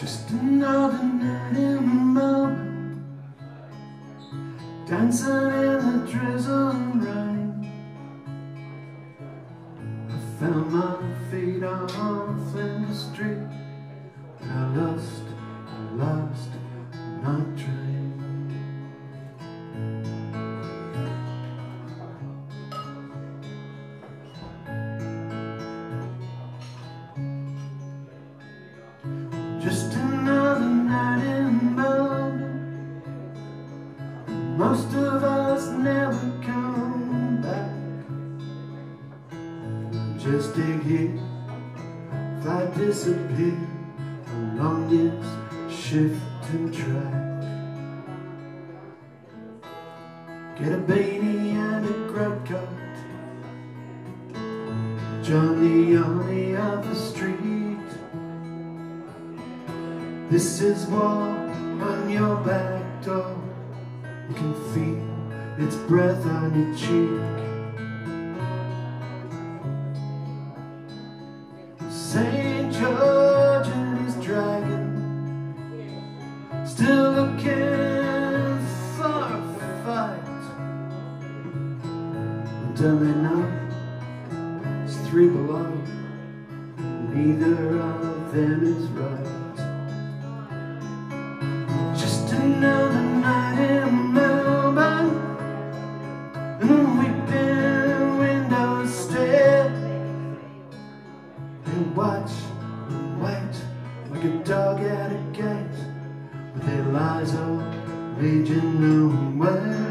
Just another night in the Melbourne Dancing in the drizzle and rain. I found my feet on Flinders Street. I lost, Just another night in Melbourne Most of us never come back. Just dig here I disappear. Along this shifting track. Get a beanie and a grub coat Johnny on the other street this is war on your back door You can feel. Its breath on your cheek. St. George and his dragon Still looking for a fight. Until they It's three below. Neither of them is right another night in Melbourne And the weeping windows stare And watch and wait Like a dog at a gate With their lies all raging nowhere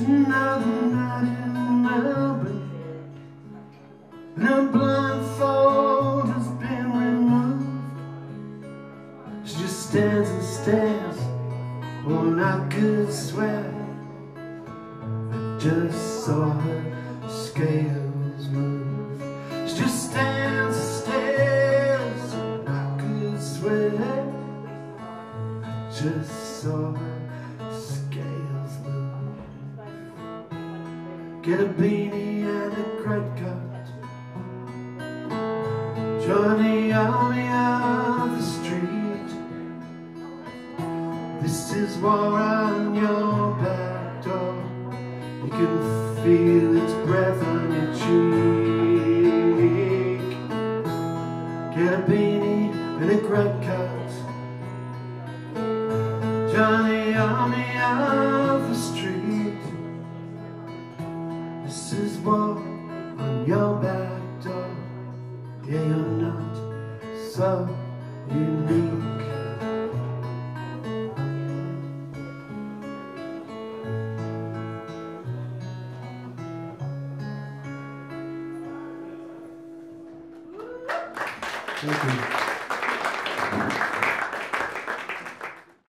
another night in Melbourne blindfold has been removed She just stands and stares Oh, I could swear I just saw her scales move She just stands and stares I could swear I just saw her Get a beanie and a coat Join the army of the street. This is war on your back door. You can feel its breath on your cheek. Get a beanie and a coat Join the army of this is war on your back door Yeah, you're not so unique Thank you.